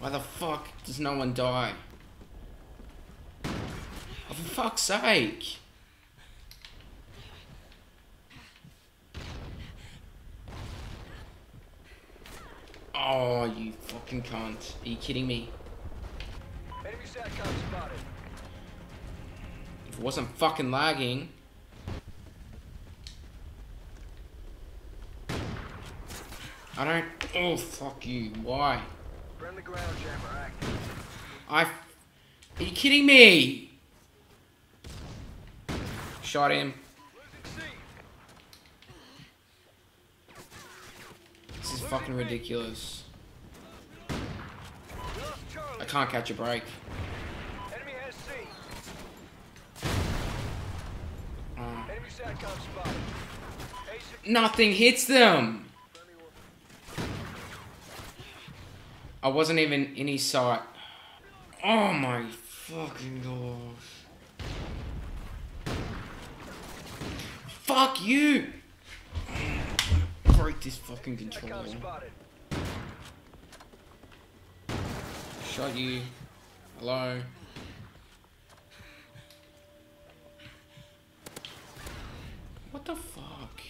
Why the fuck does no one die? Oh, for fuck's sake! Oh, you fucking cunt. Are you kidding me? Enemy SATCOM spotted. If it wasn't fucking lagging. I don't. Oh, fuck you. Why? Friendly ground jammer active. I. Are you kidding me? Shot him. This is fucking ridiculous. I can't catch a break. Enemy has C. Enemy SATCOM spotted. A6 Nothing hits them. friendly order. I wasn't even in his sight. Oh my fucking gosh. Fuck you! Break this fucking controller. Spotted. Shot you. Hello. What the fuck?